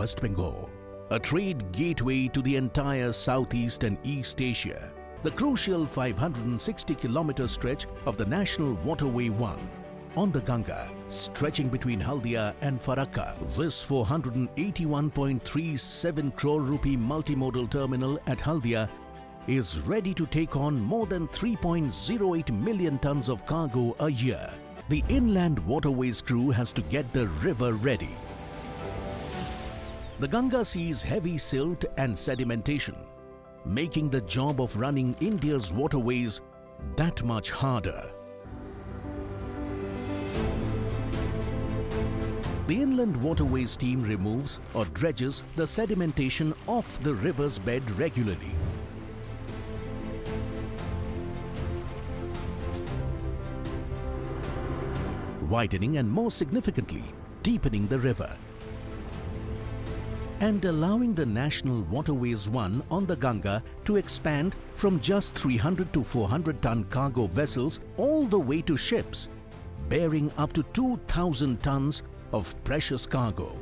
West Bengal, a trade gateway to the entire Southeast and East Asia. The crucial 560 kilometer stretch of the National Waterway 1 on the Ganga, stretching between Haldia and Farakka. This 481.37 crore rupee multimodal terminal at Haldia is ready to take on more than 3.08 million tons of cargo a year. The inland waterways crew has to get the river ready. The Ganga sees heavy silt and sedimentation, making the job of running India's waterways that much harder. The inland waterways team removes or dredges the sedimentation off the river's bed regularly. widening and more significantly, deepening the river. And allowing the National Waterways 1 on the Ganga to expand from just 300 to 400 ton cargo vessels all the way to ships bearing up to 2000 tons of precious cargo.